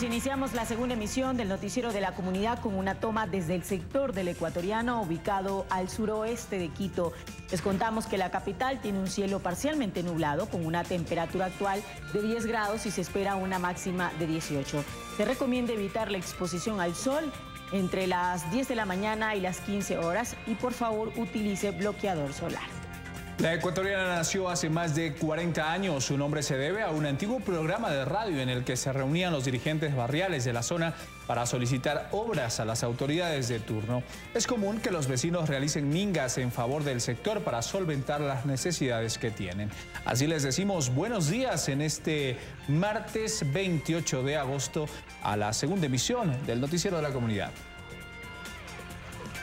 Iniciamos la segunda emisión del noticiero de la comunidad con una toma desde el sector del ecuatoriano ubicado al suroeste de Quito. Les contamos que la capital tiene un cielo parcialmente nublado con una temperatura actual de 10 grados y se espera una máxima de 18. Se recomienda evitar la exposición al sol entre las 10 de la mañana y las 15 horas y por favor utilice bloqueador solar. La ecuatoriana nació hace más de 40 años. Su nombre se debe a un antiguo programa de radio en el que se reunían los dirigentes barriales de la zona para solicitar obras a las autoridades de turno. Es común que los vecinos realicen mingas en favor del sector para solventar las necesidades que tienen. Así les decimos buenos días en este martes 28 de agosto a la segunda emisión del Noticiero de la Comunidad.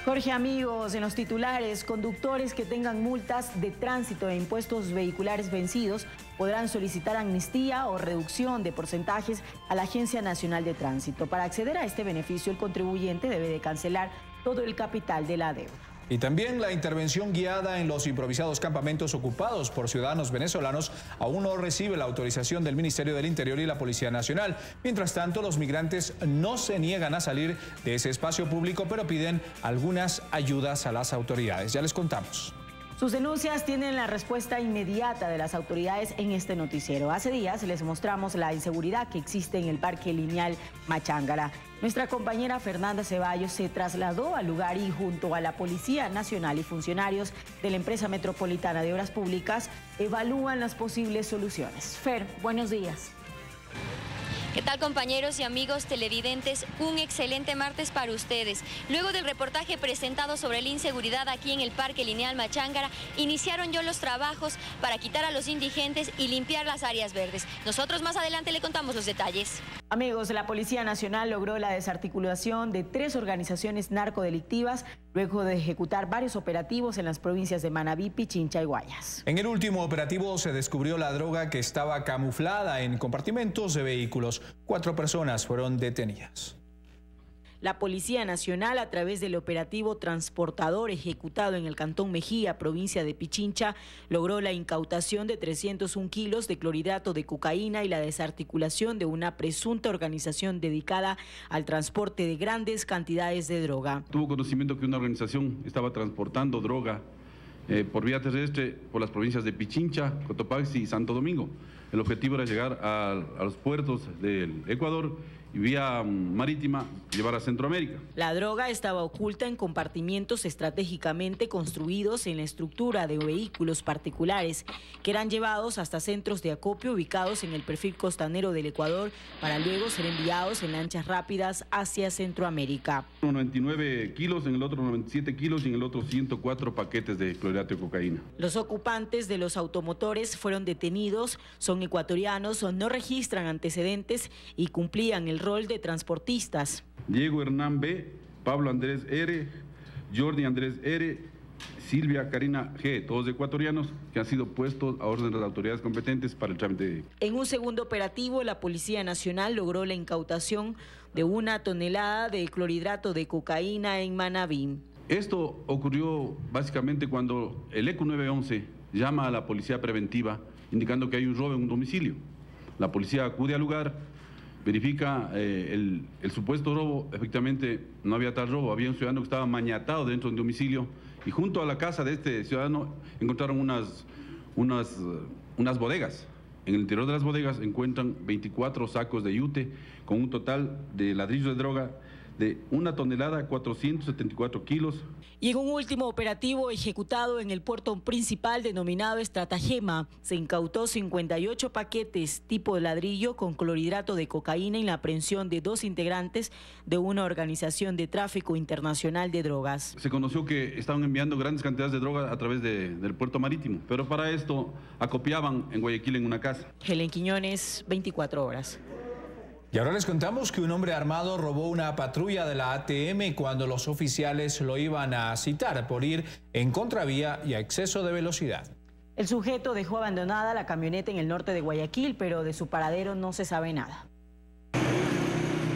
Jorge, amigos, en los titulares, conductores que tengan multas de tránsito e impuestos vehiculares vencidos podrán solicitar amnistía o reducción de porcentajes a la Agencia Nacional de Tránsito. Para acceder a este beneficio, el contribuyente debe de cancelar todo el capital de la deuda. Y también la intervención guiada en los improvisados campamentos ocupados por ciudadanos venezolanos aún no recibe la autorización del Ministerio del Interior y la Policía Nacional. Mientras tanto, los migrantes no se niegan a salir de ese espacio público, pero piden algunas ayudas a las autoridades. Ya les contamos. Sus denuncias tienen la respuesta inmediata de las autoridades en este noticiero. Hace días les mostramos la inseguridad que existe en el Parque Lineal Machángara. Nuestra compañera Fernanda Ceballos se trasladó al lugar y junto a la Policía Nacional y funcionarios de la empresa metropolitana de obras públicas evalúan las posibles soluciones. Fer, buenos días. ¿Qué tal compañeros y amigos televidentes? Un excelente martes para ustedes. Luego del reportaje presentado sobre la inseguridad aquí en el Parque Lineal Machángara, iniciaron yo los trabajos para quitar a los indigentes y limpiar las áreas verdes. Nosotros más adelante le contamos los detalles. Amigos, la Policía Nacional logró la desarticulación de tres organizaciones narcodelictivas luego de ejecutar varios operativos en las provincias de Manabí, Pichincha y Guayas. En el último operativo se descubrió la droga que estaba camuflada en compartimentos de vehículos. Cuatro personas fueron detenidas. La Policía Nacional, a través del operativo transportador ejecutado en el Cantón Mejía, provincia de Pichincha, logró la incautación de 301 kilos de clorhidrato de cocaína y la desarticulación de una presunta organización dedicada al transporte de grandes cantidades de droga. Tuvo conocimiento que una organización estaba transportando droga eh, por vía terrestre por las provincias de Pichincha, Cotopaxi y Santo Domingo. El objetivo era llegar a los puertos del Ecuador y vía marítima llevar a Centroamérica. La droga estaba oculta en compartimientos estratégicamente construidos en la estructura de vehículos particulares que eran llevados hasta centros de acopio ubicados en el perfil costanero del Ecuador para luego ser enviados en lanchas rápidas hacia Centroamérica. 99 kilos, en el otro 97 kilos y en el otro 104 paquetes de clorhidrato de cocaína. Los ocupantes de los automotores fueron detenidos, son ecuatorianos, no registran antecedentes y cumplían el rol de transportistas. Diego Hernán B., Pablo Andrés R., Jordi Andrés R., Silvia Karina G., todos ecuatorianos que han sido puestos a orden de las autoridades competentes para el trámite. En un segundo operativo, la Policía Nacional logró la incautación de una tonelada de clorhidrato de cocaína en Manabí. Esto ocurrió básicamente cuando el ECU 911 llama a la policía preventiva indicando que hay un robo en un domicilio. La policía acude al lugar, verifica eh, el, supuesto robo, efectivamente no había tal robo, había un ciudadano que estaba mañatado dentro de un domicilio y junto a la casa de este ciudadano encontraron unas, unas, unas bodegas. En el interior de las bodegas encuentran 24 sacos de yute con un total de ladrillos de droga de una tonelada 474 kilos. Y en un último operativo ejecutado en el puerto principal denominado Estratagema, se incautó 58 paquetes tipo ladrillo con clorhidrato de cocaína en la aprehensión de dos integrantes de una organización de tráfico internacional de drogas. Se conoció que estaban enviando grandes cantidades de droga a través del puerto marítimo, pero para esto acopiaban en Guayaquil en una casa. Helen Quiñones, 24 horas. Y ahora les contamos que un hombre armado robó una patrulla de la ATM cuando los oficiales lo iban a citar por ir en contravía y a exceso de velocidad. El sujeto dejó abandonada la camioneta en el norte de Guayaquil, pero de su paradero no se sabe nada.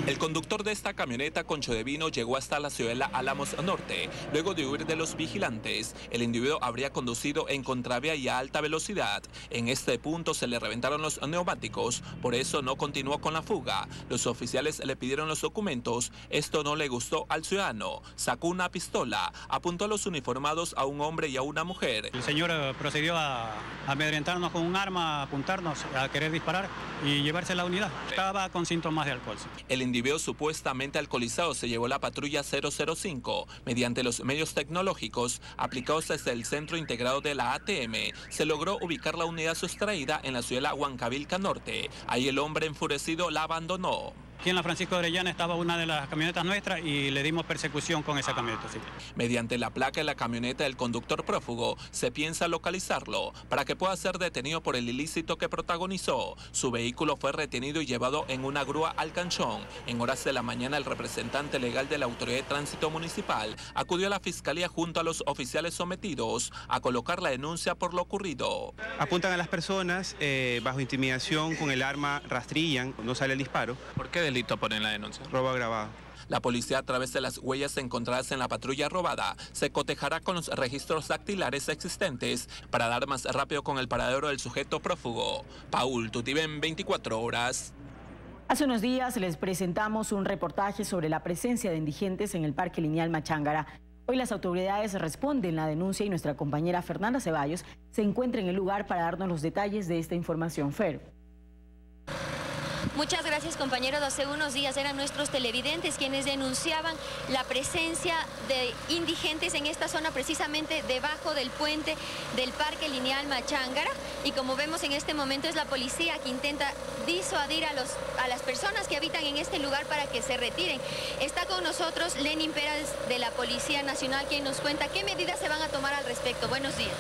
El conductor de esta camioneta concho de vino llegó hasta la ciudad de Álamos Norte. Luego de huir de los vigilantes, el individuo habría conducido en contravía y a alta velocidad. En este punto se le reventaron los neumáticos, por eso no continuó con la fuga. Los oficiales le pidieron los documentos. Esto no le gustó al ciudadano. Sacó una pistola, apuntó a los uniformados a un hombre y a una mujer. El señor eh, procedió a amedrentarnos con un arma, a apuntarnos, a querer disparar y llevarse la unidad. Estaba con síntomas de alcohol. El individuo supuestamente alcoholizado se llevó la patrulla 005. Mediante los medios tecnológicos aplicados desde el centro integrado de la ATM, se logró ubicar la unidad sustraída en la ciudad de Huancavilca Norte. Ahí el hombre enfurecido la abandonó. Aquí en la Francisco de Orellana estaba una de las camionetas nuestras y le dimos persecución con esa camioneta. Mediante la placa de la camioneta del conductor prófugo, se piensa localizarlo para que pueda ser detenido por el ilícito que protagonizó. Su vehículo fue retenido y llevado en una grúa al canchón. En horas de la mañana, el representante legal de la Autoridad de Tránsito Municipal acudió a la Fiscalía junto a los oficiales sometidos a colocar la denuncia por lo ocurrido. Apuntan a las personas eh, bajo intimidación con el arma, rastrillan, no sale el disparo. ¿Por qué delito ponen la denuncia? Robo agravado. La policía, a través de las huellas encontradas en la patrulla robada, se cotejará con los registros dactilares existentes para dar más rápido con el paradero del sujeto prófugo. Paul Tutiven, 24 horas. Hace unos días les presentamos un reportaje sobre la presencia de indigentes en el Parque Lineal Machángara. Hoy las autoridades responden la denuncia y nuestra compañera Fernanda Ceballos se encuentra en el lugar para darnos los detalles de esta información. Fer. Muchas gracias compañeros. Hace unos días eran nuestros televidentes quienes denunciaban la presencia de indigentes en esta zona, precisamente debajo del puente del Parque Lineal Machángara. Y como vemos en este momento es la policía que intenta disuadir a, los, a las personas que habitan en este lugar para que se retiren. Está con nosotros Lenin Pérez de la Policía Nacional quien nos cuenta qué medidas se van a tomar al respecto. Buenos días.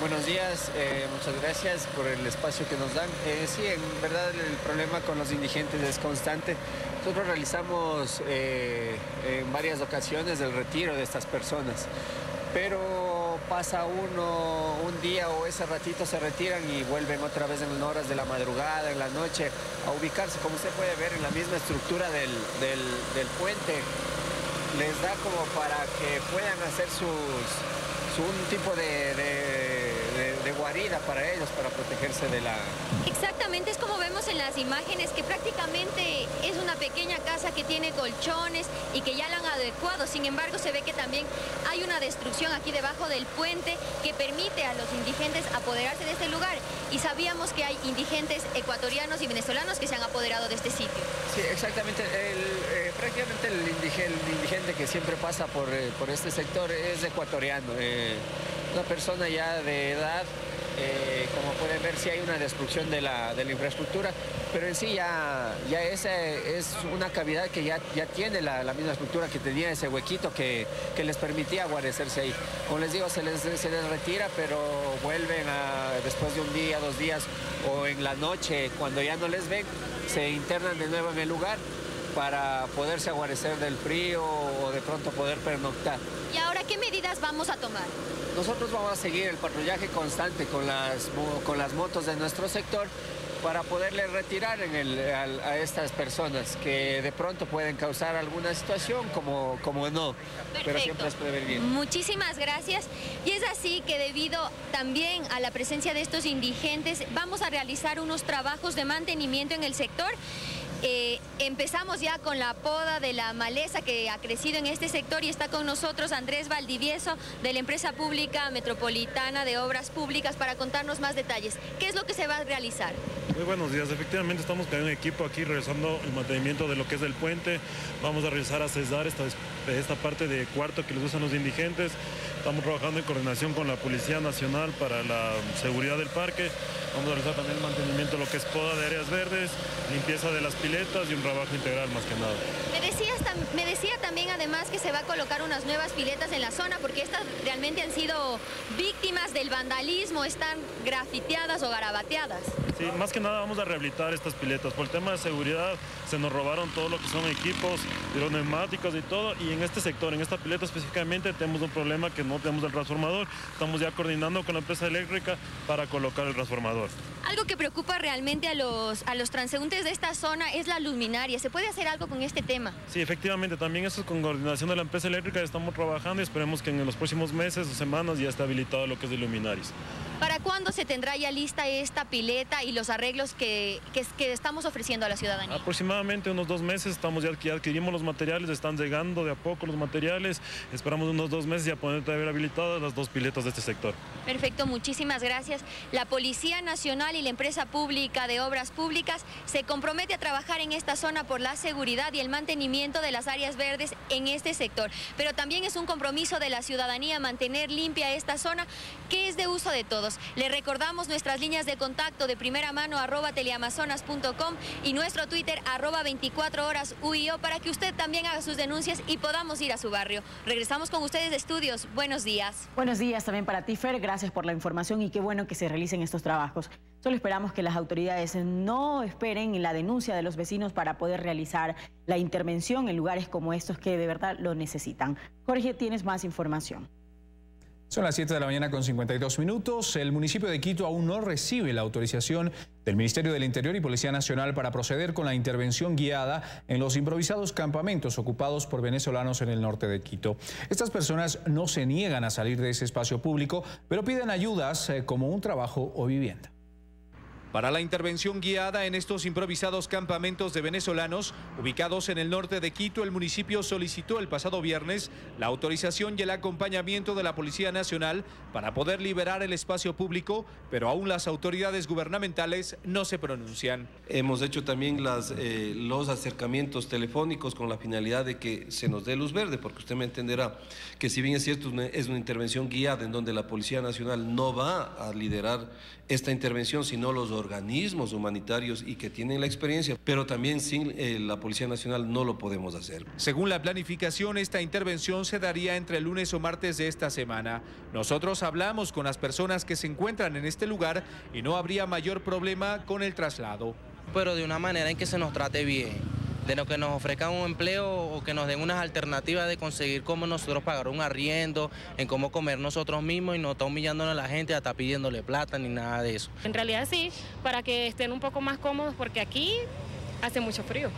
Buenos días, eh, muchas gracias por el espacio que nos dan. Eh, sí, en verdad el problema con los indigentes es constante. Nosotros realizamos eh, en varias ocasiones el retiro de estas personas, pero pasa uno un día o ese ratito se retiran y vuelven otra vez en horas de la madrugada, en la noche, a ubicarse, como usted puede ver, en la misma estructura del, del puente. Les da como para que puedan hacer sus un tipo de, guarida para ellos, para protegerse de la... Exactamente, es como vemos en las imágenes que prácticamente es una pequeña casa que tiene colchones y que ya la han adecuado. Sin embargo, se ve que también hay una destrucción aquí debajo del puente que permite a los indigentes apoderarse de este lugar. Y sabíamos que hay indigentes ecuatorianos y venezolanos que se han apoderado de este sitio. Sí, exactamente. Eh, prácticamente el indigente, que siempre pasa por, eh, por este sector es ecuatoriano. Eh, una persona ya de edad, eh, como pueden ver, sí hay una destrucción de la, infraestructura, pero en sí ya, ya esa es una cavidad que ya, ya tiene la, misma estructura que tenía ese huequito que, les permitía guarecerse ahí. Como les digo, se les, se les retira, pero vuelven a, después de un día, dos días o en la noche, cuando ya no les ven, se internan de nuevo en el lugar para poderse aguarecer del frío o de pronto poder pernoctar. ¿Y ahora qué medidas vamos a tomar? Nosotros vamos a seguir el patrullaje constante con las, con las motos de nuestro sector para poderle retirar a, estas personas que de pronto pueden causar alguna situación como, como no, pero siempre es prevenir. Muchísimas gracias. Y es así que debido también a la presencia de estos indigentes, vamos a realizar unos trabajos de mantenimiento en el sector eh, empezamos ya con la poda de la maleza que ha crecido en este sector y está con nosotros Andrés Valdivieso de la empresa pública metropolitana de obras públicas para contarnos más detalles. ¿Qué es lo que se va a realizar? Muy buenos días, efectivamente estamos con un equipo aquí realizando el mantenimiento de lo que es el puente. Vamos a realizar a cesar esta, esta parte de cuarto que les usan los indigentes. Estamos trabajando en coordinación con la Policía Nacional para la seguridad del parque. Vamos a realizar también el mantenimiento de lo que es poda de áreas verdes, limpieza de las piletas y un trabajo integral más que nada. Me, decías, me decía también además que se va a colocar unas nuevas piletas en la zona porque estas realmente han sido víctimas del vandalismo, están grafiteadas o garabateadas. Sí, más que nada vamos a rehabilitar estas piletas. Por el tema de seguridad se nos robaron todo lo que son equipos, neumáticos y todo. Y en este sector, en esta pileta específicamente, tenemos un problema que no tenemos el transformador. Estamos ya coordinando con la empresa eléctrica para colocar el transformador. Algo que preocupa realmente a los, a los transeúntes de esta zona es la luminaria. ¿Se puede hacer algo con este tema? Sí, efectivamente, también eso es con coordinación de la empresa eléctrica, estamos trabajando y esperemos que en los próximos meses o semanas ya esté habilitado lo que es de luminarios. ¿Para cuándo se tendrá ya lista esta pileta y los arreglos que, que, estamos ofreciendo a la ciudadanía? Aproximadamente unos dos meses, estamos ya, ya adquirimos los materiales, están llegando de a poco los materiales, esperamos unos dos meses ya poder haber habilitadas las dos piletas de este sector. Perfecto, muchísimas gracias. La Policía Nacional y la Empresa Pública de Obras Públicas se compromete a trabajar en esta zona por la seguridad y el mantenimiento de las áreas verdes en este sector, pero también es un compromiso de la ciudadanía mantener limpia esta zona que es de uso de todos. Le recordamos nuestras líneas de contacto de primera mano arroba teleamazonas.com y nuestro Twitter arroba 24 horas UIO para que usted también haga sus denuncias y podamos ir a su barrio. Regresamos con ustedes de estudios. Buenos días. Buenos días también para ti, Fer. Gracias por la información y qué bueno que se realicen estos trabajos. Solo esperamos que las autoridades no esperen la denuncia de los vecinos para poder realizar la intervención en lugares como estos que de verdad lo necesitan. Jorge, tienes más información. Son las 7 de la mañana con 52 minutos. El municipio de Quito aún no recibe la autorización del Ministerio del Interior y Policía Nacional para proceder con la intervención guiada en los improvisados campamentos ocupados por venezolanos en el norte de Quito. Estas personas no se niegan a salir de ese espacio público, pero piden ayudas eh, como un trabajo o vivienda. Para la intervención guiada en estos improvisados campamentos de venezolanos ubicados en el norte de Quito, el municipio solicitó el pasado viernes la autorización y el acompañamiento de la Policía Nacional para poder liberar el espacio público, pero aún las autoridades gubernamentales no se pronuncian. Hemos hecho también eh, los acercamientos telefónicos con la finalidad de que se nos dé luz verde, porque usted me entenderá que si bien es cierto es una intervención guiada en donde la Policía Nacional no va a liderar esta intervención, sino los organismos humanitarios y que tienen la experiencia, pero también sin eh, la Policía Nacional no lo podemos hacer. Según la planificación, esta intervención se daría entre el lunes o martes de esta semana. Nosotros hablamos con las personas que se encuentran en este lugar y no habría mayor problema con el traslado. Pero de una manera en que se nos trate bien de lo que nos ofrezcan un empleo o que nos den unas alternativas de conseguir cómo nosotros pagar un arriendo, en cómo comer nosotros mismos y no está humillándonos a la gente, hasta pidiéndole plata ni nada de eso. En realidad sí, para que estén un poco más cómodos porque aquí hace mucho frío.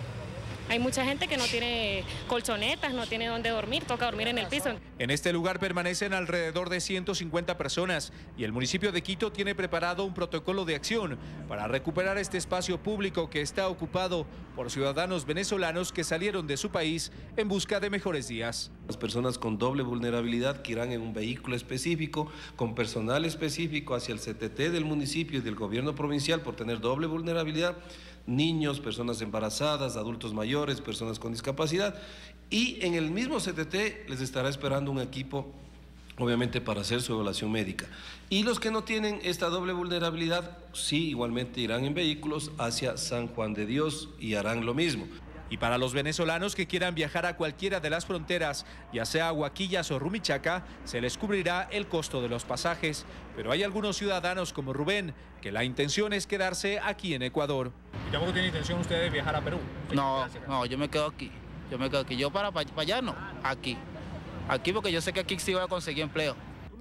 Hay mucha gente que no tiene colchonetas, no tiene dónde dormir, toca dormir en el piso. En este lugar permanecen alrededor de 150 personas y el municipio de Quito tiene preparado un protocolo de acción para recuperar este espacio público que está ocupado por ciudadanos venezolanos que salieron de su país en busca de mejores días. Las personas con doble vulnerabilidad que irán en un vehículo específico, con personal específico hacia el CTT del municipio y del gobierno provincial por tener doble vulnerabilidad, niños, personas embarazadas, adultos mayores, personas con discapacidad. Y en el mismo CTT les estará esperando un equipo obviamente para hacer su evaluación médica. Y los que no tienen esta doble vulnerabilidad, sí, igualmente irán en vehículos hacia San Juan de Dios y harán lo mismo. Y para los venezolanos que quieran viajar a cualquiera de las fronteras, ya sea Huaquillas o Rumichaca, se les cubrirá el costo de los pasajes. Pero hay algunos ciudadanos como Rubén que la intención es quedarse aquí en Ecuador. ¿Y tampoco tiene intención usted de viajar a Perú? No, no, yo me quedo aquí. Yo me quedo aquí. Yo para, para allá no, aquí. Aquí porque yo sé que aquí sí voy a conseguir empleo.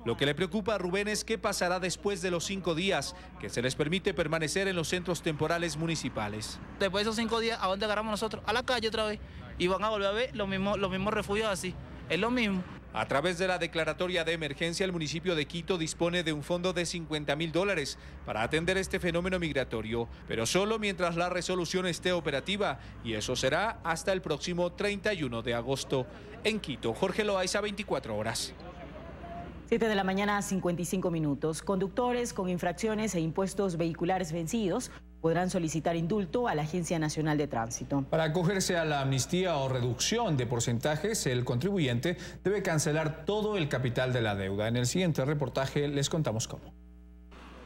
Lo que le preocupa a Rubén es qué pasará después de los cinco días que se les permite permanecer en los centros temporales municipales. Después de esos cinco días, ¿a dónde agarramos nosotros? A la calle otra vez. Y van a volver a ver los mismos, los mismos refugios así. Es lo mismo. A través de la declaratoria de emergencia, el municipio de Quito dispone de un fondo de 50 mil dólares para atender este fenómeno migratorio, pero solo mientras la resolución esté operativa, y eso será hasta el próximo 31 de agosto. En Quito, Jorge Loaiza, 24 horas. 7 de la mañana, 55 minutos. Conductores con infracciones e impuestos vehiculares vencidos podrán solicitar indulto a la Agencia Nacional de Tránsito. Para acogerse a la amnistía o reducción de porcentajes, el contribuyente debe cancelar todo el capital de la deuda. En el siguiente reportaje les contamos cómo.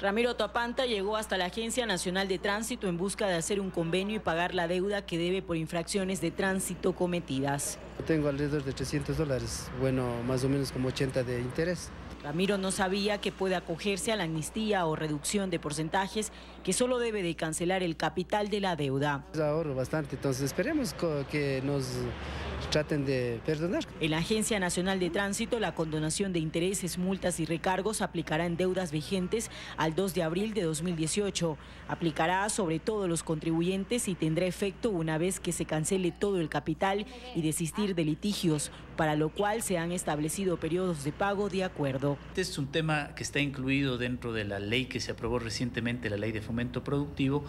Ramiro Tapanta llegó hasta la Agencia Nacional de Tránsito en busca de hacer un convenio y pagar la deuda que debe por infracciones de tránsito cometidas. Tengo alrededor de 300 dólares, bueno, más o menos como 80 de interés. Ramiro no sabía que puede acogerse a la amnistía o reducción de porcentajes, que solo debe de cancelar el capital de la deuda. Ahorro bastante, entonces esperemos que nos traten de perdonar. En la Agencia Nacional de Tránsito, la condonación de intereses, multas y recargos aplicará en deudas vigentes al 2 de abril de 2018. Aplicará sobre todos los contribuyentes y tendrá efecto una vez que se cancele todo el capital y desistir de litigios, para lo cual se han establecido periodos de pago de acuerdo. Este es un tema que está incluido dentro de la ley que se aprobó recientemente, la ley de fomento productivo,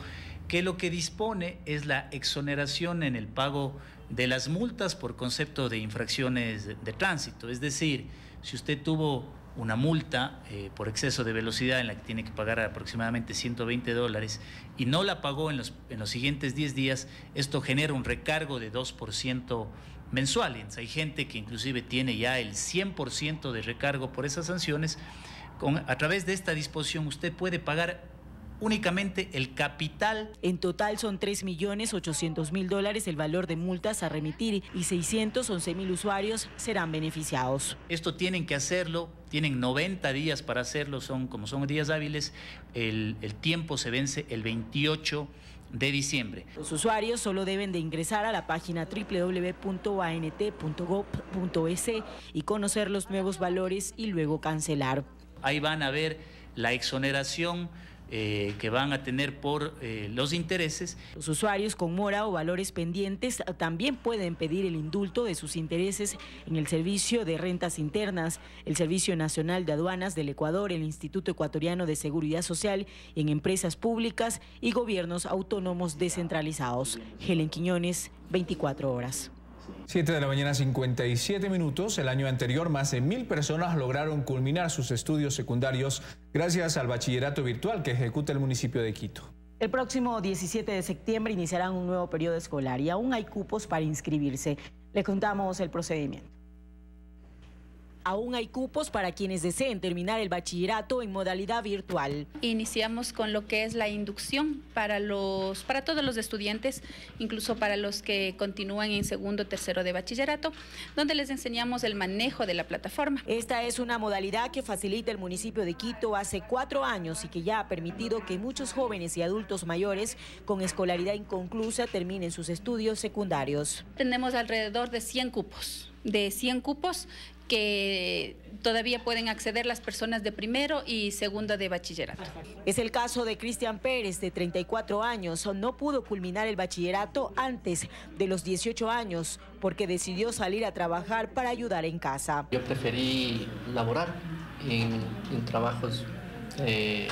que lo que dispone es la exoneración en el pago de las multas por concepto de infracciones de, tránsito. Es decir, si usted tuvo una multa eh, por exceso de velocidad en la que tiene que pagar aproximadamente 120 dólares y no la pagó en los, en los siguientes 10 días, esto genera un recargo de 2% mensual. hay gente que inclusive tiene ya el 100% de recargo por esas sanciones. Con, a través de esta disposición usted puede pagar únicamente el capital. En total son 3.800.000 dólares el valor de multas a remitir y 611.000 usuarios serán beneficiados. Esto tienen que hacerlo, tienen 90 días para hacerlo, son como son días hábiles, el, el tiempo se vence el 28 de diciembre. Los usuarios solo deben de ingresar a la página www.ant.gov.es y conocer los nuevos valores y luego cancelar. Ahí van a ver la exoneración eh, que van a tener por eh, los intereses. Los usuarios con mora o valores pendientes también pueden pedir el indulto de sus intereses en el Servicio de Rentas Internas, el Servicio Nacional de Aduanas del Ecuador, el Instituto Ecuatoriano de Seguridad Social, en empresas públicas y gobiernos autónomos descentralizados. Helen Quiñones, 24 horas. 7 de la mañana 57 minutos. El año anterior más de mil personas lograron culminar sus estudios secundarios gracias al bachillerato virtual que ejecuta el municipio de Quito. El próximo 17 de septiembre iniciarán un nuevo periodo escolar y aún hay cupos para inscribirse. Le contamos el procedimiento. Aún hay cupos para quienes deseen terminar el bachillerato en modalidad virtual. Iniciamos con lo que es la inducción para los para todos los estudiantes, incluso para los que continúan en segundo o tercero de bachillerato, donde les enseñamos el manejo de la plataforma. Esta es una modalidad que facilita el municipio de Quito hace cuatro años y que ya ha permitido que muchos jóvenes y adultos mayores con escolaridad inconclusa terminen sus estudios secundarios. Tenemos alrededor de 100 cupos de 100 cupos que todavía pueden acceder las personas de primero y segundo de bachillerato. Es el caso de Cristian Pérez, de 34 años. No pudo culminar el bachillerato antes de los 18 años porque decidió salir a trabajar para ayudar en casa. Yo preferí laborar en, trabajos de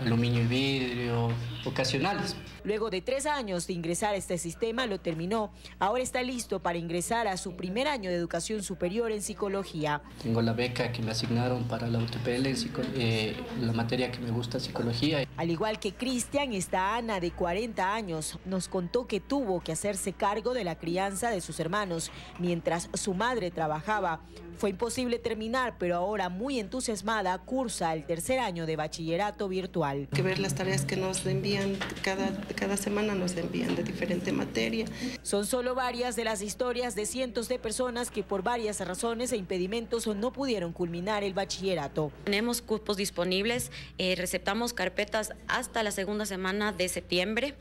aluminio y vidrio ocasionales. Luego de tres años de ingresar a este sistema, lo terminó. Ahora está listo para ingresar a su primer año de educación superior en psicología. Tengo la beca que me asignaron para la UTPL en eh, la materia que me gusta, psicología. Al igual que Cristian, está Ana de 40 años. Nos contó que tuvo que hacerse cargo de la crianza de sus hermanos mientras su madre trabajaba. Fue imposible terminar, pero ahora muy entusiasmada cursa el tercer año de bachillerato virtual. Que ver las tareas que nos envían cada cada semana nos envían de diferente materia. Son solo varias de las historias de cientos de personas que por varias razones e impedimentos no pudieron culminar el bachillerato. Tenemos cupos disponibles, eh, receptamos carpetas hasta la segunda semana de septiembre.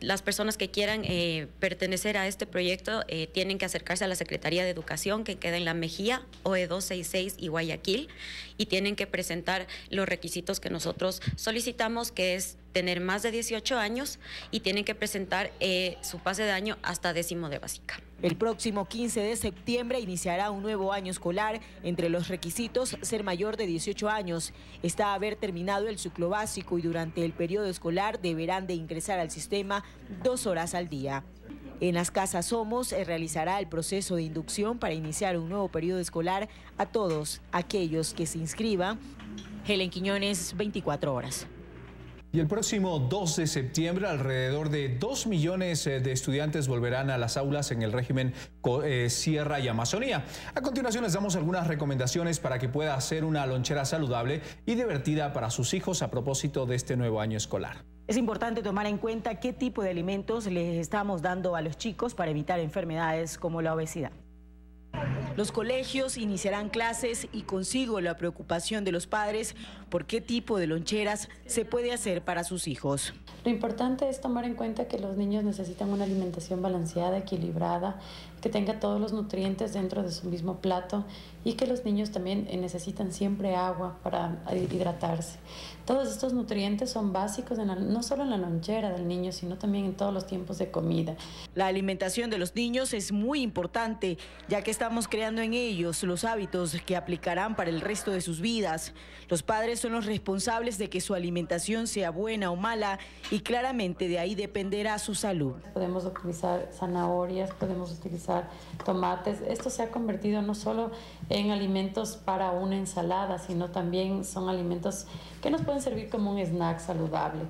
Las personas que quieran eh, pertenecer a este proyecto eh, tienen que acercarse a la Secretaría de Educación que queda en La Mejía, OE 266 y Guayaquil, y tienen que presentar los requisitos que nosotros solicitamos, que es tener más de 18 años y tienen que presentar eh, su pase de año hasta décimo de básica. El próximo 15 de septiembre iniciará un nuevo año escolar. Entre los requisitos, ser mayor de 18 años, está haber terminado el ciclo básico y durante el periodo escolar deberán de ingresar al sistema dos horas al día. En las casas Somos realizará el proceso de inducción para iniciar un nuevo periodo escolar a todos aquellos que se inscriban. Helen Quiñones, 24 horas. Y el próximo 2 de septiembre, alrededor de 2 millones eh, de estudiantes volverán a las aulas en el régimen eh, Sierra y Amazonía. A continuación les damos algunas recomendaciones para que pueda hacer una lonchera saludable y divertida para sus hijos a propósito de este nuevo año escolar. Es importante tomar en cuenta qué tipo de alimentos les estamos dando a los chicos para evitar enfermedades como la obesidad. Los colegios iniciarán clases y consigo la preocupación de los padres por qué tipo de loncheras se puede hacer para sus hijos. Lo importante es tomar en cuenta que los niños necesitan una alimentación balanceada, equilibrada, que tenga todos los nutrientes dentro de su mismo plato y que los niños también necesitan siempre agua para hidratarse. Todos estos nutrientes son básicos no solo en la lonchera del niño, sino también en todos los tiempos de comida. La alimentación de los niños es muy importante, ya que estamos creando en ellos los hábitos que aplicarán para el resto de sus vidas. Los padres son los responsables de que su alimentación sea buena o mala y claramente de ahí dependerá su salud. Podemos utilizar zanahorias, podemos utilizar tomates. Esto se ha convertido no solo en alimentos para una ensalada, sino también son alimentos que nos pueden servir como un snack saludable.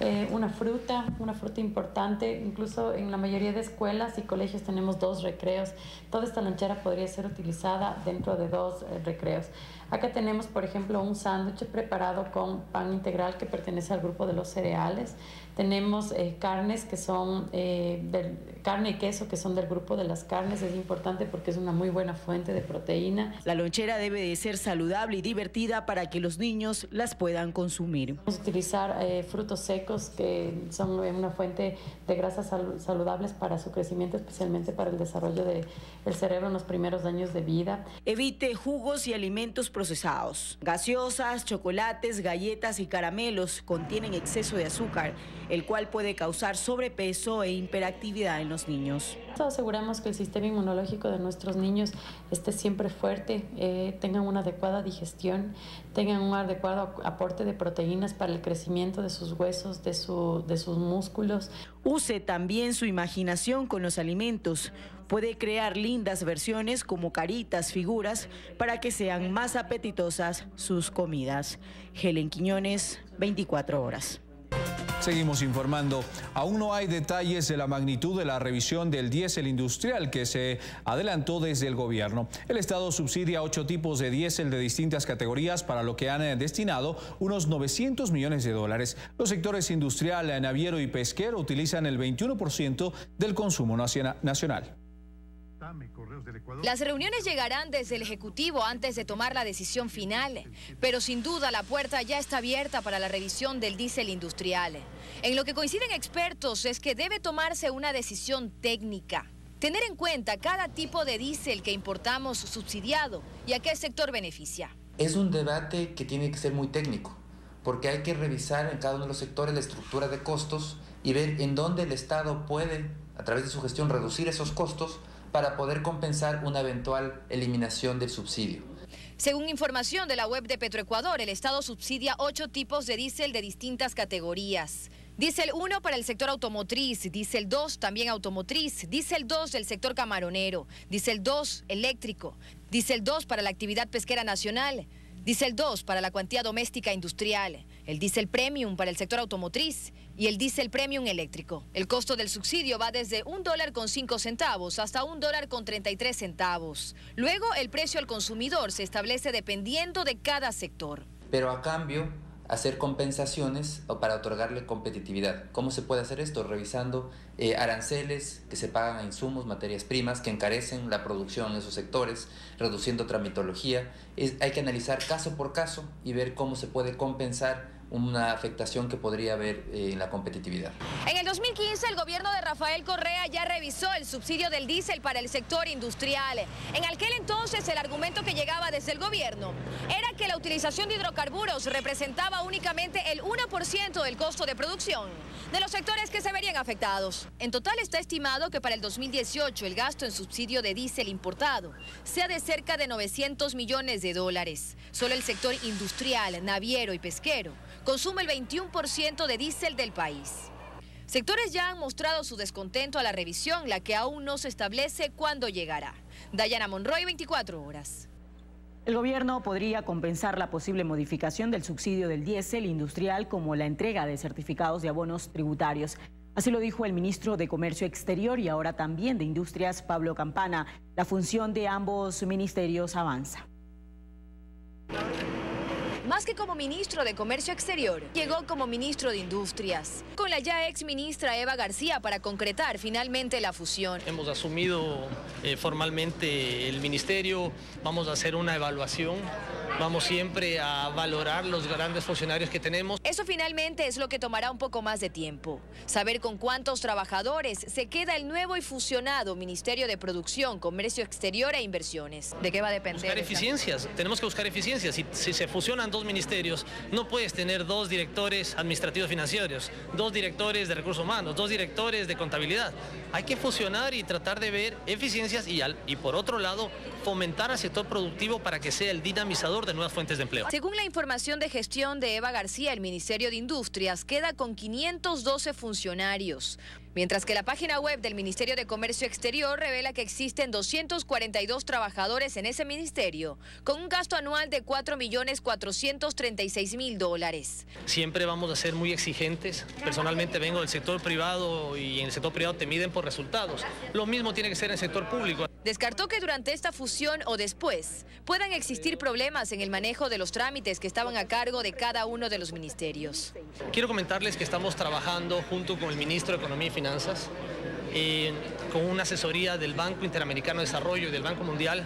Eh, una fruta, una fruta importante, incluso en la mayoría de escuelas y colegios tenemos dos recreos. Toda esta lonchera podría ser utilizada dentro de dos eh, recreos. Acá tenemos, por ejemplo, un sándwich preparado con pan integral que pertenece al grupo de los cereales. Tenemos eh, carnes que son eh, del, carne y queso que son del grupo de las carnes. Es importante porque es una muy buena fuente de proteína. La lonchera debe de ser saludable y divertida para que los niños las puedan consumir. Vamos a utilizar eh, frutos secos que son una fuente de grasas saludables para su crecimiento, especialmente para el desarrollo del cerebro en los primeros años de vida. Evite jugos y alimentos procesados. Gaseosas, chocolates, galletas y caramelos contienen exceso de azúcar el cual puede causar sobrepeso e hiperactividad en los niños. Aseguramos que el sistema inmunológico de nuestros niños esté siempre fuerte, eh, tengan una adecuada digestión, tengan un adecuado aporte de proteínas para el crecimiento de sus huesos, de, de sus músculos. Use también su imaginación con los alimentos. Puede crear lindas versiones como caritas, figuras, para que sean más apetitosas sus comidas. Helen Quiñones, 24 horas. Seguimos informando. Aún no hay detalles de la magnitud de la revisión del diésel industrial que se adelantó desde el gobierno. El Estado subsidia ocho tipos de diésel de distintas categorías para lo que han eh, destinado unos 900 millones de dólares. Los sectores industrial, naviero y pesquero utilizan el 21% del consumo nacional. Las reuniones llegarán desde el Ejecutivo antes de tomar la decisión final, pero sin duda la puerta ya está abierta para la revisión del diésel industrial. En lo que coinciden expertos es que debe tomarse una decisión técnica. Tener en cuenta cada tipo de diésel que importamos subsidiado y a qué sector beneficia. Es un debate que tiene que ser muy técnico, porque hay que revisar en cada uno de los sectores la estructura de costos y ver en dónde el Estado puede, a través de su gestión, reducir esos costos para poder compensar una eventual eliminación del subsidio. Según información de la web de Petroecuador, el Estado subsidia ocho tipos de diésel de distintas categorías. Diésel 1 para el sector automotriz, diésel 2 también automotriz, diésel 2 del sector camaronero, diésel 2 eléctrico, diésel 2 para la actividad pesquera nacional, diésel 2 para la cuantía doméstica industrial, el diésel premium para el sector automotriz y el diésel premium eléctrico. El costo del subsidio va desde un dólar con 5 centavos hasta un dólar con 33 centavos. Luego, el precio al consumidor se establece dependiendo de cada sector. Pero a cambio, hacer compensaciones para otorgarle competitividad. ¿Cómo se puede hacer esto? Revisando eh, aranceles que se pagan a insumos, materias primas, que encarecen la producción en esos sectores, reduciendo tramitología. hay que analizar caso por caso y ver cómo se puede compensar una afectación que podría haber eh, en la competitividad. En el 2015 el gobierno de Rafael Correa ya revisó el subsidio del diésel para el sector industrial. En aquel entonces el argumento que llegaba desde el gobierno era que la utilización de hidrocarburos representaba únicamente el 1% del costo de producción de los sectores que se verían afectados. En total está estimado que para el 2018 el gasto en subsidio de diésel importado sea de cerca de 900 millones de dólares. Solo el sector industrial, naviero y pesquero consume el 21% de diésel del país. Sectores ya han mostrado su descontento a la revisión, la que aún no se establece cuándo llegará. Dayana Monroy, 24 horas. El gobierno podría compensar la posible modificación del subsidio del diésel industrial como la entrega de certificados de abonos tributarios. Así lo dijo el ministro de Comercio Exterior y ahora también de Industrias, Pablo Campana. La función de ambos ministerios avanza. Más que como ministro de Comercio Exterior, llegó como ministro de Industrias, con la ya ex ministra Eva García para concretar finalmente la fusión. Hemos asumido eh, formalmente el ministerio, vamos a hacer una evaluación vamos siempre a valorar los grandes funcionarios que tenemos. Eso finalmente es lo que tomará un poco más de tiempo. Saber con cuántos trabajadores se queda el nuevo y fusionado Ministerio de Producción, Comercio Exterior e Inversiones. ¿De qué va a depender? Buscar eficiencias, tenemos que buscar eficiencias. Si, si se fusionan dos ministerios, no puedes tener dos directores administrativos financieros, dos directores de recursos humanos, dos directores de contabilidad. Hay que fusionar y tratar de ver eficiencias y, al, y por otro lado, fomentar al sector productivo para que sea el dinamizador de nuevas fuentes de empleo. Según la información de gestión de Eva García, el Ministerio de Industrias queda con 512 funcionarios mientras que la página web del Ministerio de Comercio Exterior revela que existen 242 trabajadores en ese ministerio, con un gasto anual de 4.436.000 dólares. Siempre vamos a ser muy exigentes. Personalmente vengo del sector privado y en el sector privado te miden por resultados. Lo mismo tiene que ser en el sector público. Descartó que durante esta fusión o después puedan existir problemas en el manejo de los trámites que estaban a cargo de cada uno de los ministerios. Quiero comentarles que estamos trabajando junto con el ministro de Economía y Finanzas, eh, con una asesoría del Banco Interamericano de Desarrollo y del Banco Mundial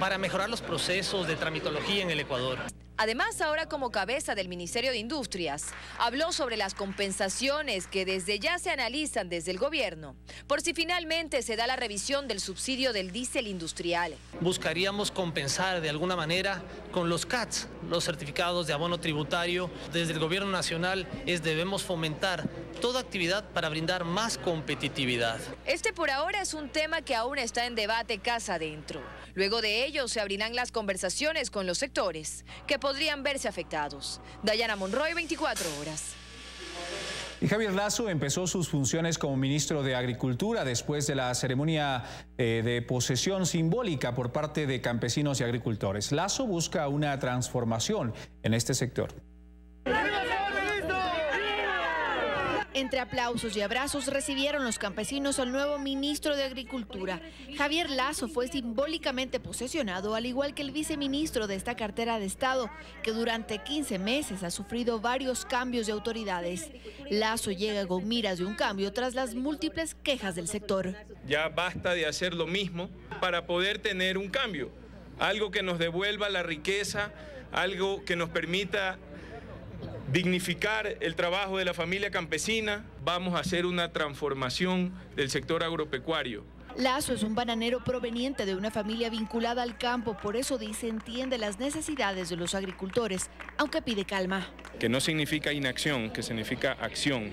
para mejorar los procesos de tramitología en el Ecuador. Además, ahora como cabeza del Ministerio de Industrias, habló sobre las compensaciones que desde ya se analizan desde el gobierno, por si finalmente se da la revisión del subsidio del diésel industrial. Buscaríamos compensar de alguna manera con los CATs, los certificados de abono tributario. Desde el gobierno nacional es debemos fomentar toda actividad para brindar más competitividad. Este por ahora es un tema que aún está en debate casa adentro. Luego de ello se abrirán las conversaciones con los sectores que podrían verse afectados. Dayana Monroy, 24 horas. Y Javier Lazo empezó sus funciones como ministro de Agricultura después de la ceremonia eh, de posesión simbólica por parte de campesinos y agricultores. Lazo busca una transformación en este sector. Entre aplausos y abrazos recibieron los campesinos al nuevo ministro de Agricultura. Javier Lazo fue simbólicamente posesionado, al igual que el viceministro de esta cartera de Estado, que durante 15 meses ha sufrido varios cambios de autoridades. Lazo llega con miras de un cambio tras las múltiples quejas del sector. Ya basta de hacer lo mismo para poder tener un cambio, algo que nos devuelva la riqueza, algo que nos permita dignificar el trabajo de la familia campesina, vamos a hacer una transformación del sector agropecuario. Lazo es un bananero proveniente de una familia vinculada al campo, por eso dice entiende las necesidades de los agricultores, aunque pide calma. Que no significa inacción, que significa acción,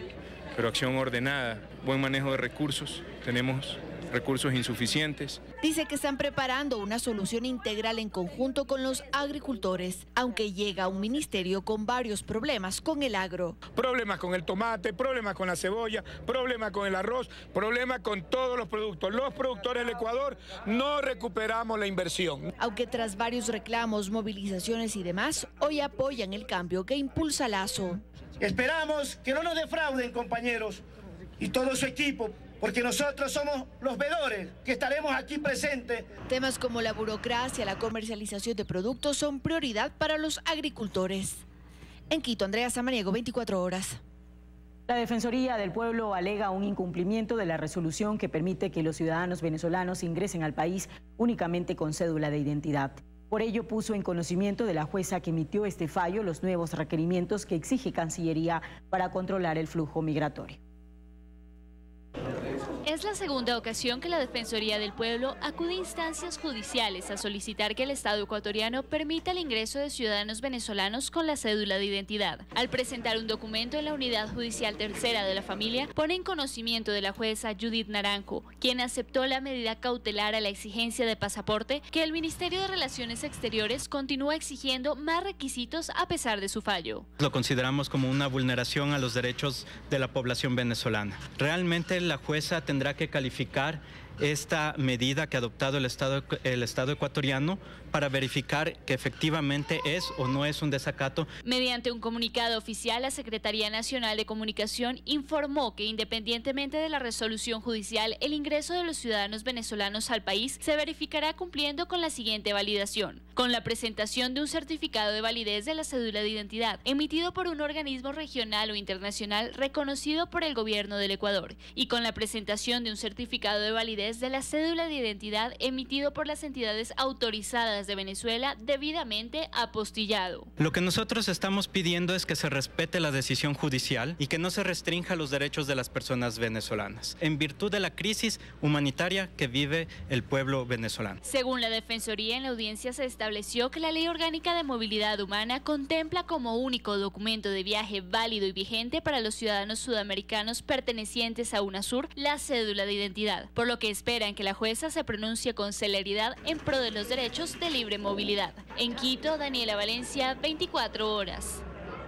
pero acción ordenada, buen manejo de recursos. Tenemos recursos insuficientes. Dice que están preparando una solución integral en conjunto con los agricultores, aunque llega un ministerio con varios problemas con el agro. Problemas con el tomate, problemas con la cebolla, problemas con el arroz, problemas con todos los productos. Los productores del Ecuador no recuperamos la inversión. Aunque tras varios reclamos, movilizaciones y demás, hoy apoyan el cambio que impulsa Lazo. Esperamos que no nos defrauden, compañeros, y todo su equipo, porque nosotros somos los vedores que estaremos aquí presentes. Temas como la burocracia, la comercialización de productos son prioridad para los agricultores. En Quito, Andrea Samaniego, 24 horas. La Defensoría del Pueblo alega un incumplimiento de la resolución que permite que los ciudadanos venezolanos ingresen al país únicamente con cédula de identidad. Por ello puso en conocimiento de la jueza que emitió este fallo los nuevos requerimientos que exige Cancillería para controlar el flujo migratorio. Es la segunda ocasión que la Defensoría del Pueblo acude a instancias judiciales a solicitar que el Estado ecuatoriano permita el ingreso de ciudadanos venezolanos con la cédula de identidad. Al presentar un documento en la Unidad Judicial Tercera de la Familia, pone en conocimiento de la jueza Judith Naranjo, quien aceptó la medida cautelar a la exigencia de pasaporte, que el Ministerio de Relaciones Exteriores continúa exigiendo más requisitos a pesar de su fallo. Lo consideramos como una vulneración a los derechos de la población venezolana. Realmente la jueza tendrá que calificar esta medida que ha adoptado el Estado, el Estado ecuatoriano para verificar que efectivamente es o no es un desacato. Mediante un comunicado oficial, la Secretaría Nacional de Comunicación informó que independientemente de la resolución judicial, el ingreso de los ciudadanos venezolanos al país se verificará cumpliendo con la siguiente validación. Con la presentación de un certificado de validez de la cédula de identidad emitido por un organismo regional o internacional reconocido por el gobierno del Ecuador y con la presentación de un certificado de validez de la cédula de identidad emitido por las entidades autorizadas de Venezuela debidamente apostillado. Lo que nosotros estamos pidiendo es que se respete la decisión judicial y que no se restrinja los derechos de las personas venezolanas, en virtud de la crisis humanitaria que vive el pueblo venezolano. Según la Defensoría, en la audiencia se estableció que la Ley Orgánica de Movilidad Humana contempla como único documento de viaje válido y vigente para los ciudadanos sudamericanos pertenecientes a UNASUR la cédula de identidad, por lo que esperan que la jueza se pronuncie con celeridad en pro de los derechos del libre movilidad. En Quito, Daniela Valencia, 24 horas.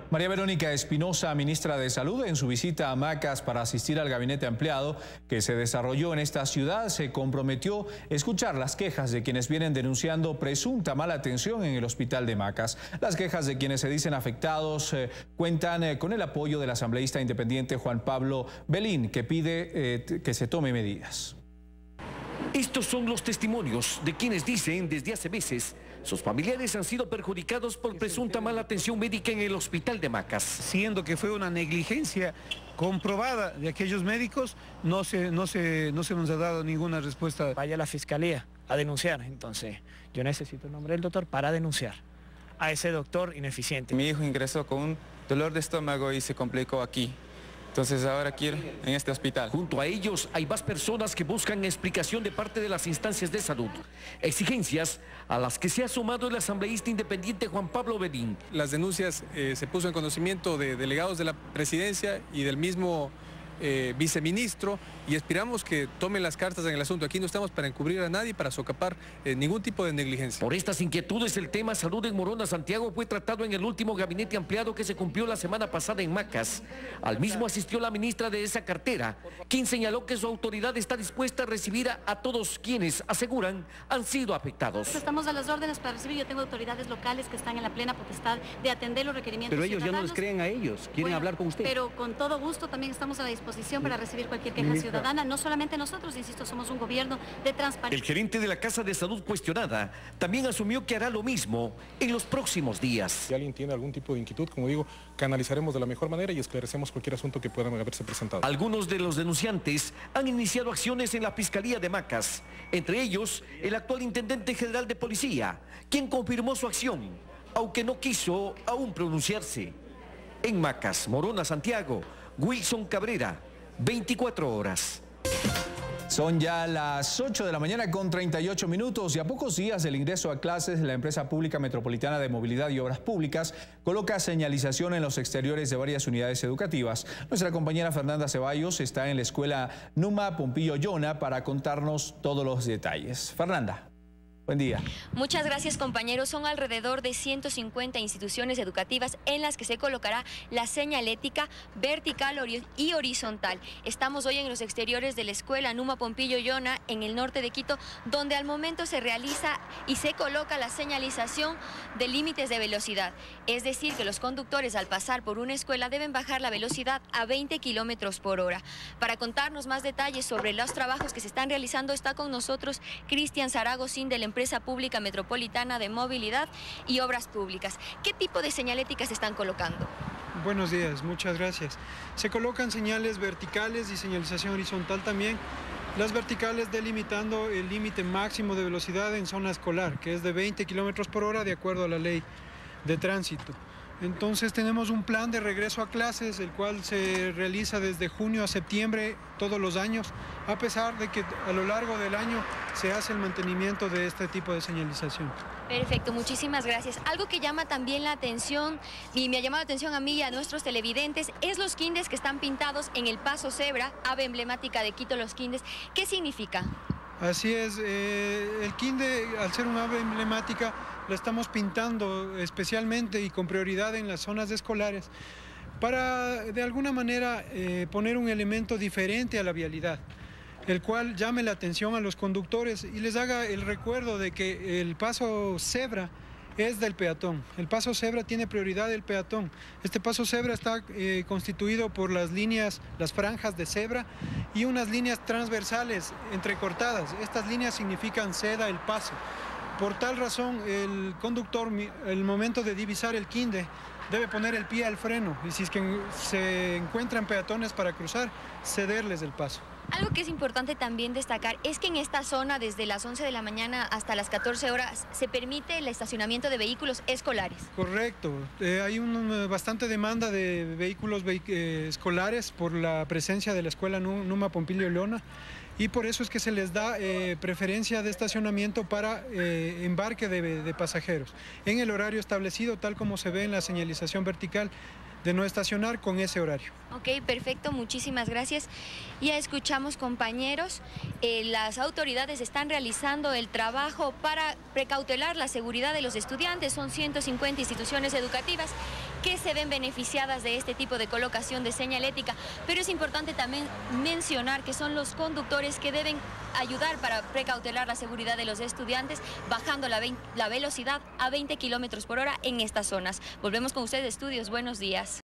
María Verónica Espinosa, ministra de Salud, en su visita a Macas para asistir al gabinete ampliado que se desarrolló en esta ciudad, se comprometió a escuchar las quejas de quienes vienen denunciando presunta mala atención en el hospital de Macas. Las quejas de quienes se dicen afectados eh, cuentan eh, con el apoyo del asambleísta independiente Juan Pablo Belín, que pide eh, que se tome medidas. Estos son los testimonios de quienes dicen desde hace meses sus familiares han sido perjudicados por presunta mala atención médica en el hospital de Macas. Siendo que fue una negligencia comprobada de aquellos médicos, no se, no se, no se nos ha dado ninguna respuesta. Vaya a la fiscalía a denunciar, entonces yo necesito el nombre del doctor para denunciar a ese doctor ineficiente. Mi hijo ingresó con un dolor de estómago y se complicó aquí. Entonces ahora quiero en este hospital. Junto a ellos hay más personas que buscan explicación de parte de las instancias de salud. Exigencias a las que se ha sumado el asambleísta independiente Juan Pablo Bedín. Las denuncias eh, se puso en conocimiento de delegados de la presidencia y del mismo eh, viceministro y esperamos que tomen las cartas en el asunto. Aquí no estamos para encubrir a nadie, para socapar eh, ningún tipo de negligencia. Por estas inquietudes, el tema salud en Morona, Santiago, fue tratado en el último gabinete ampliado que se cumplió la semana pasada en Macas. Al mismo asistió la ministra de esa cartera, quien señaló que su autoridad está dispuesta a recibir a, todos quienes, aseguran, han sido afectados. Estamos a las órdenes para recibir. Yo tengo autoridades locales que están en la plena potestad de atender los requerimientos Pero ellos ya no les creen a ellos, quieren hablar con usted. Pero con todo gusto también estamos a la disposición para recibir cualquier queja ciudadana. No solamente nosotros, insisto, somos un gobierno de transparencia. El gerente de la Casa de Salud cuestionada también asumió que hará lo mismo en los próximos días. Si alguien tiene algún tipo de inquietud, como digo, canalizaremos de la mejor manera y esclarecemos cualquier asunto que pueda haberse presentado. Algunos de los denunciantes han iniciado acciones en la Fiscalía de Macas, entre ellos el actual Intendente General de Policía, quien confirmó su acción, aunque no quiso aún pronunciarse. En Macas, Morona, Santiago, Wilson Cabrera, 24 horas. Son ya las 8 de la mañana con 38 minutos y a pocos días del ingreso a clases, la empresa pública metropolitana de movilidad y obras públicas coloca señalización en los exteriores de varias unidades educativas. Nuestra compañera Fernanda Ceballos está en la escuela Numa Pompillo Yona para contarnos todos los detalles. Fernanda. Buen día. Muchas gracias compañeros. Son alrededor de 150 instituciones educativas en las que se colocará la señalética vertical y horizontal. Estamos hoy en los exteriores de la escuela Numa Pompillo Yona en el norte de Quito, donde al momento se realiza y se coloca la señalización de límites de velocidad. Es decir, que los conductores al pasar por una escuela deben bajar la velocidad a 20 kilómetros por hora. Para contarnos más detalles sobre los trabajos que se están realizando, está con nosotros Cristian Zaragozín del Empresa Pública Metropolitana de Movilidad y Obras Públicas. ¿Qué tipo de señaléticas se están colocando? Buenos días, muchas gracias. Se colocan señales verticales y señalización horizontal también. Las verticales delimitando el límite máximo de velocidad en zona escolar, que es de 20 kilómetros por hora de acuerdo a la ley de tránsito. Entonces tenemos un plan de regreso a clases, el cual se realiza desde junio a septiembre todos los años, a pesar de que a lo largo del año se hace el mantenimiento de este tipo de señalización. Perfecto, muchísimas gracias. Algo que llama también la atención y me ha llamado la atención a mí y a nuestros televidentes es los quindes que están pintados en el paso cebra, ave emblemática de Quito, los quindes. ¿Qué significa? Así es, eh, el quinde, al ser una ave emblemática, la estamos pintando especialmente y con prioridad en las zonas escolares para de alguna manera eh, poner un elemento diferente a la vialidad. el cual llame la atención a los conductores y les haga el recuerdo de que el paso cebra es del peatón. El paso cebra tiene prioridad del peatón. Este paso cebra está eh, constituido por las líneas, las franjas de cebra y unas líneas transversales entrecortadas. Estas líneas significan ceda el paso. Por tal razón, el conductor, el momento de divisar el quinde, debe poner el pie al freno y si es que se encuentran peatones para cruzar, cederles el paso. Algo que es importante también destacar es que en esta zona, desde las 11 de la mañana hasta las 14 horas, se permite el estacionamiento de vehículos escolares. Correcto. Eh, hay una bastante demanda de vehículos eh, escolares por la presencia de la escuela Numa Pompilio Lona y por eso es que se les da eh, preferencia de estacionamiento para embarque de pasajeros en el horario establecido, tal como se ve en la señalización vertical de no estacionar con ese horario. Ok, perfecto, muchísimas gracias. Ya escuchamos compañeros, eh, las autoridades están realizando el trabajo para precautelar la seguridad de los estudiantes, son 150 instituciones educativas que se ven beneficiadas de este tipo de colocación de señalética, pero es importante también mencionar que son los conductores que deben ayudar para precautelar la seguridad de los estudiantes, bajando la, la velocidad a 20 kilómetros por hora en estas zonas. Volvemos con ustedes, estudios, buenos días.